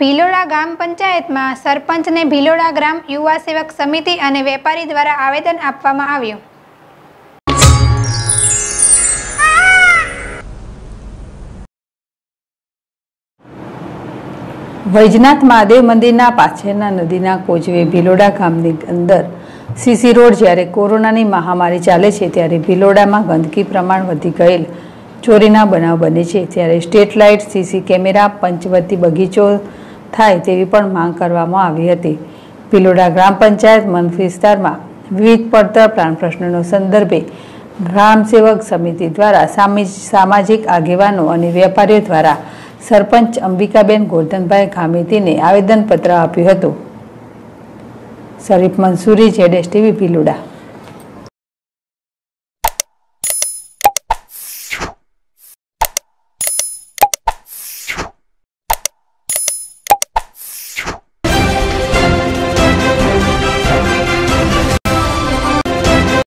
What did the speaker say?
ભિલોડા ગ્રામ પંચાયતમાં સરપંચને ભીલોડા ગ્રામ યુવા સેવક સમિતિ અને વેપારી દ્વારા આવેદન આપવામાં આવ્યું. વૈજનાથ મહાદેવ મંદિરના પાછળના નદીના કોજવે ભીલોડા ગામની અંદર સીસી રોડ જ્યારે કોરોનાની મહામારી ચાલે છે ત્યારે ભીલોડામાં ગંદકી પ્રમાણ વધી ગયેલ ચોરીના બનાવ બને છે. ત્યારે street light, CC camera Panchvati બગીચો થાય તેવી પણ માંગ કરવામાં આવી હતી. પિલોડા ગ્રામ પંચાયત મન વિસ્તારમાં વિવિધ પડતર પ્રાણ પ્રશ્નોનો સંદર્ભે ગ્રામ સેવક સમિતિ દ્વારા સામી- સામાજિક આગેવાનો અને વેપારીઓ દ્વારા સરપંચ અંબિકાબેન ગોરધનભાઈ ગામિતીને આવેદનપત્ર આપ્યું હતું. શરીફ મંસૂરી, જેડેશ ટીવી ભિલોડા